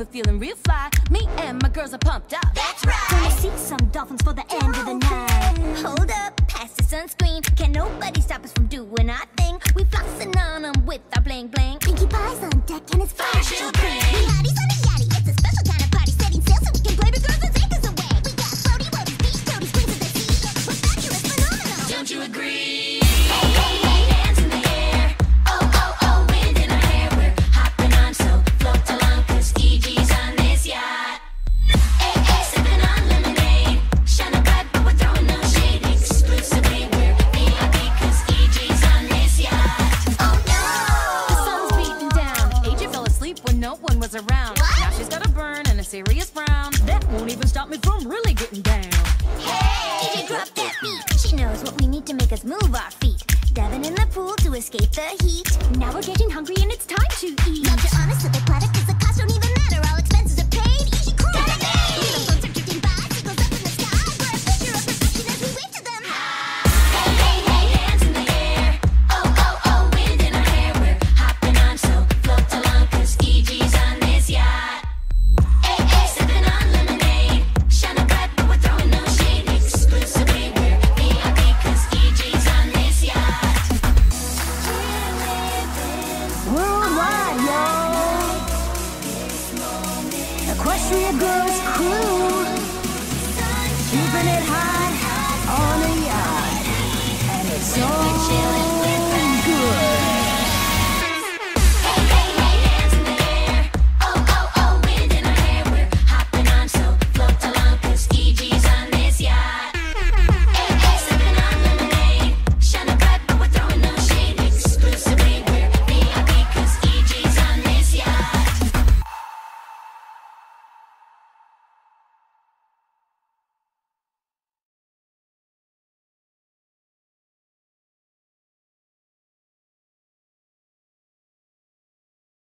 we're feeling real fly. Me and my girls are pumped up. That's right. Gonna see some dolphins for the end of the night. Hold up, pass the sunscreen. Can nobody stop us from doing our thing? We flossing on 'em with our bling bling. Was around. What? Now she's got a burn and a serious frown. That won't even stop me from really getting down. Hey! DJ, drop that beat. She knows what we need to make us move our feet. Diving in the pool to escape the heat. Now we're getting Girls Crew. Keeping it hot on the yacht. And it's so